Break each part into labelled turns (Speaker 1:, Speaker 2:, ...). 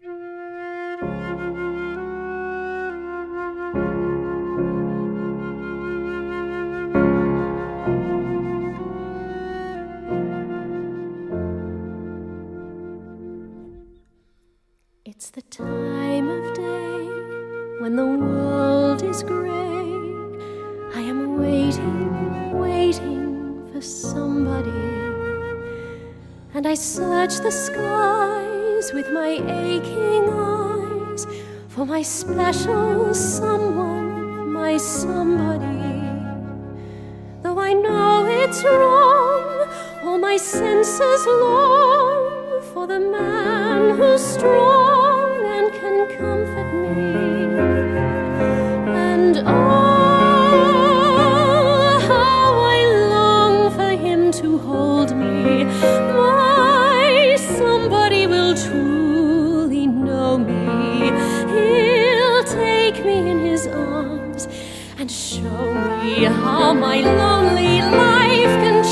Speaker 1: It's the time of day when the world is gray. I am waiting, waiting for somebody. And I search the with my aching eyes for my special someone, my somebody. Though I know it's wrong, all my senses long for the man who's strong and show me how my lonely life can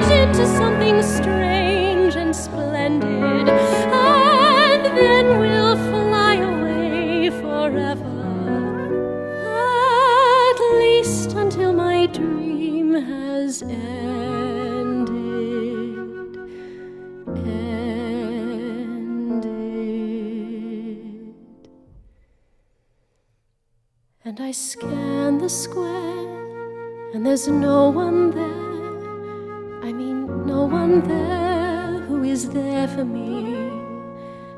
Speaker 1: change into something strange and splendid, and then we'll fly away forever. At least until my dream has ended. And I scan the square, and there's no one there. I mean, no one there who is there for me.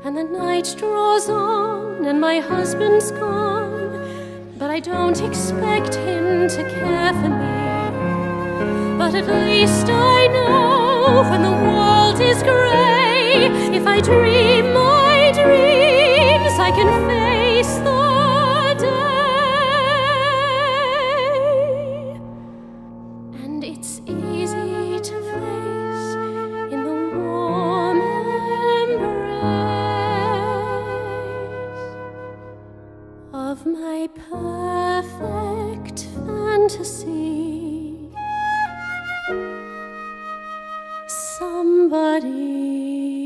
Speaker 1: And the night draws on, and my husband's gone. But I don't expect him to care for me. But at least I know when the world is grey, if I dream perfect fantasy. Somebody